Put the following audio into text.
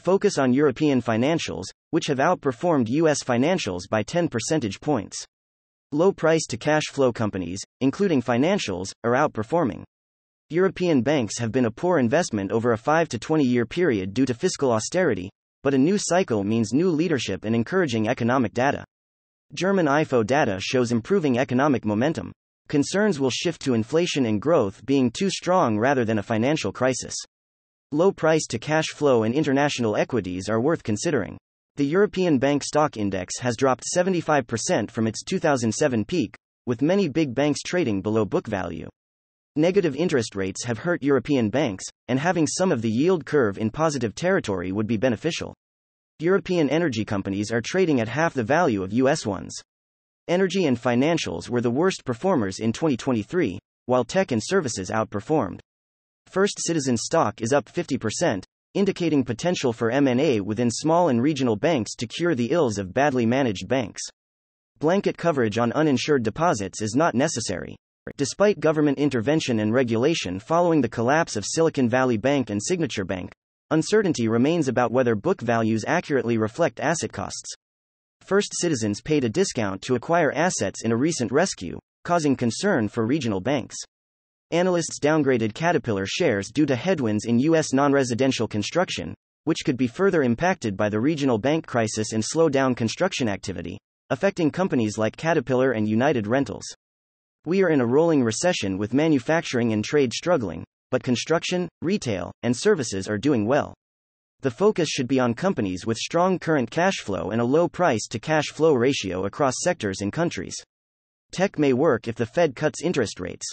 Focus on European financials, which have outperformed US financials by 10 percentage points. Low price to cash flow companies, including financials, are outperforming. European banks have been a poor investment over a 5 to 20 year period due to fiscal austerity, but a new cycle means new leadership and encouraging economic data. German IFO data shows improving economic momentum. Concerns will shift to inflation and growth being too strong rather than a financial crisis. Low price to cash flow and international equities are worth considering. The European Bank Stock Index has dropped 75% from its 2007 peak, with many big banks trading below book value. Negative interest rates have hurt European banks, and having some of the yield curve in positive territory would be beneficial. European energy companies are trading at half the value of US ones. Energy and financials were the worst performers in 2023, while tech and services outperformed. First Citizen stock is up 50%, indicating potential for M&A within small and regional banks to cure the ills of badly managed banks. Blanket coverage on uninsured deposits is not necessary. Despite government intervention and regulation following the collapse of Silicon Valley Bank and Signature Bank, uncertainty remains about whether book values accurately reflect asset costs. First Citizens paid a discount to acquire assets in a recent rescue, causing concern for regional banks. Analysts downgraded Caterpillar shares due to headwinds in U.S. non residential construction, which could be further impacted by the regional bank crisis and slow down construction activity, affecting companies like Caterpillar and United Rentals. We are in a rolling recession with manufacturing and trade struggling, but construction, retail, and services are doing well. The focus should be on companies with strong current cash flow and a low price to cash flow ratio across sectors and countries. Tech may work if the Fed cuts interest rates,